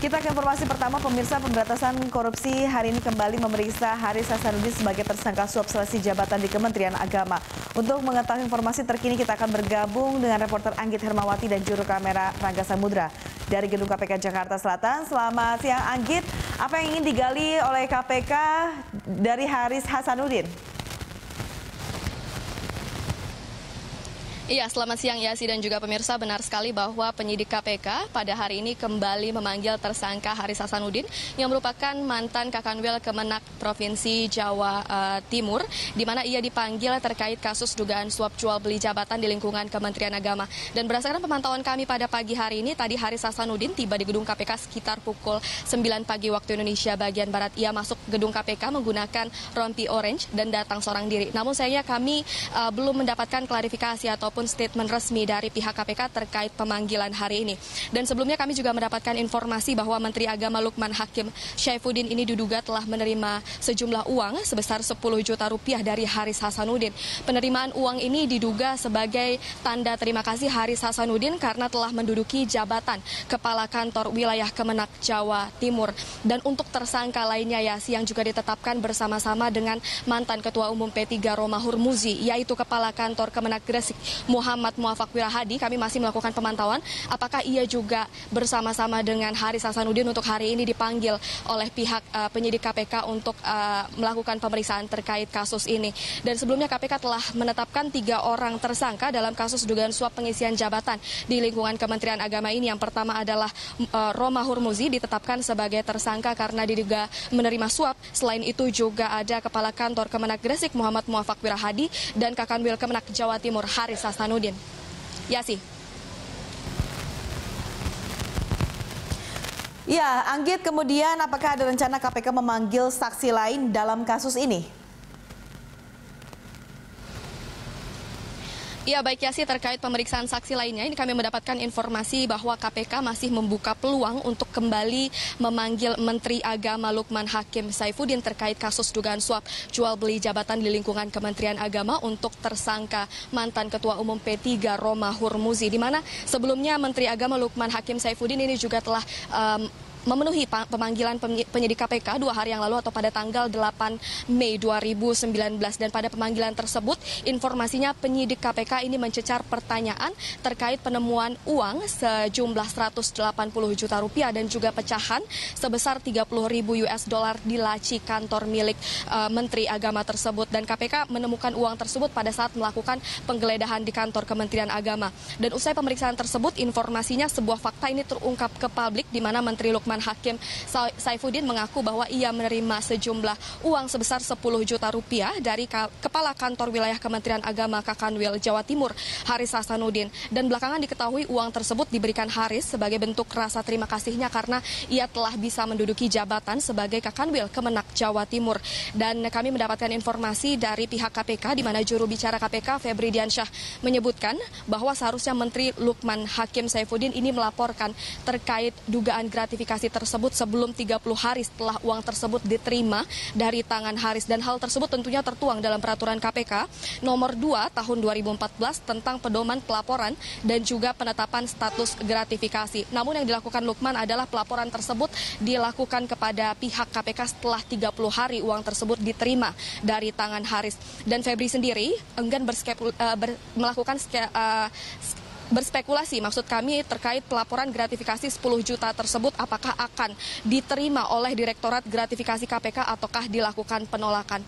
Kita ke informasi pertama, pemirsa pemberantasan korupsi hari ini kembali memeriksa Haris Hasanuddin sebagai tersangka suap seleksi jabatan di Kementerian Agama. Untuk mengetahui informasi terkini, kita akan bergabung dengan reporter Anggit Hermawati dan juru kamera Rangga Samudra dari Gedung KPK Jakarta Selatan. Selamat siang Anggit, apa yang ingin digali oleh KPK dari Haris Hasanuddin? Iya, selamat siang Yasi dan juga pemirsa. Benar sekali bahwa penyidik KPK pada hari ini kembali memanggil tersangka Haris Hasanuddin yang merupakan mantan Kakanwil Kemenak Provinsi Jawa uh, Timur, di mana ia dipanggil terkait kasus dugaan suap jual beli jabatan di lingkungan Kementerian Agama. Dan berdasarkan pemantauan kami pada pagi hari ini, tadi Haris Hasanuddin tiba di gedung KPK sekitar pukul 9 pagi waktu Indonesia bagian Barat. Ia masuk gedung KPK menggunakan rompi orange dan datang seorang diri. Namun sayangnya kami uh, belum mendapatkan klarifikasi ataupun ataupun statement resmi dari pihak KPK terkait pemanggilan hari ini. Dan sebelumnya kami juga mendapatkan informasi bahwa Menteri Agama Lukman Hakim Syaifuddin ini diduga telah menerima sejumlah uang sebesar 10 juta rupiah dari Haris Hasanuddin. Penerimaan uang ini diduga sebagai tanda terima kasih Haris Hasanuddin karena telah menduduki jabatan Kepala Kantor Wilayah Kemenak Jawa Timur. Dan untuk tersangka lainnya ya yang juga ditetapkan bersama-sama dengan mantan Ketua Umum P3 Roma Hurmuzi, yaitu Kepala Kantor Kemenak Gresik Muhammad Muafak Wirahadi. Kami masih melakukan pemantauan apakah ia juga bersama-sama dengan Haris Hasanuddin untuk hari ini dipanggil oleh pihak uh, penyidik KPK untuk uh, melakukan pemeriksaan terkait kasus ini. Dan sebelumnya KPK telah menetapkan tiga orang tersangka dalam kasus dugaan suap pengisian jabatan di lingkungan Kementerian Agama ini. Yang pertama adalah uh, Roma Hurmuzi ditetapkan sebagai tersangka karena diduga menerima suap. Selain itu juga ada Kepala Kantor Kemenak Gresik Muhammad Muafak Wirahadi dan Kakanwil Kemenak Jawa Timur Haris Hasanuddin. Hasanuddin. Yasi. Ya, Anggit kemudian apakah ada rencana KPK memanggil saksi lain dalam kasus ini? Ya baik Yasi terkait pemeriksaan saksi lainnya ini kami mendapatkan informasi bahwa KPK masih membuka peluang untuk kembali memanggil Menteri Agama Lukman Hakim Saifuddin terkait kasus dugaan suap jual beli jabatan di lingkungan Kementerian Agama untuk tersangka mantan Ketua Umum P3 Roma Hurmuzi di mana sebelumnya Menteri Agama Lukman Hakim Saifuddin ini juga telah um, memenuhi pemanggilan penyidik KPK dua hari yang lalu atau pada tanggal 8 Mei 2019 dan pada pemanggilan tersebut informasinya penyidik KPK ini mencecar pertanyaan terkait penemuan uang sejumlah 180 juta rupiah dan juga pecahan sebesar 30 ribu US dollar di laci kantor milik uh, Menteri Agama tersebut. Dan KPK menemukan uang tersebut pada saat melakukan penggeledahan di kantor Kementerian Agama. Dan usai pemeriksaan tersebut informasinya sebuah fakta ini terungkap ke publik di mana Menteri Lukman Lukman Hakim Saifuddin mengaku bahwa ia menerima sejumlah uang sebesar 10 juta rupiah dari Kepala Kantor Wilayah Kementerian Agama Kakanwil Jawa Timur, Haris Hasanuddin. Dan belakangan diketahui uang tersebut diberikan Haris sebagai bentuk rasa terima kasihnya karena ia telah bisa menduduki jabatan sebagai Kakanwil Kemenak Jawa Timur. Dan kami mendapatkan informasi dari pihak KPK di mana juru bicara KPK Febri Diansyah menyebutkan bahwa seharusnya Menteri Lukman Hakim Saifuddin ini melaporkan terkait dugaan gratifikasi tersebut sebelum 30 hari setelah uang tersebut diterima dari tangan Haris dan hal tersebut tentunya tertuang dalam peraturan KPK nomor 2 tahun 2014 tentang pedoman pelaporan dan juga penetapan status gratifikasi. Namun yang dilakukan Lukman adalah pelaporan tersebut dilakukan kepada pihak KPK setelah 30 hari uang tersebut diterima dari tangan Haris. Dan Febri sendiri enggan uh, ber, melakukan uh, berspekulasi maksud kami terkait pelaporan gratifikasi 10 juta tersebut apakah akan diterima oleh Direktorat Gratifikasi KPK ataukah dilakukan penolakan.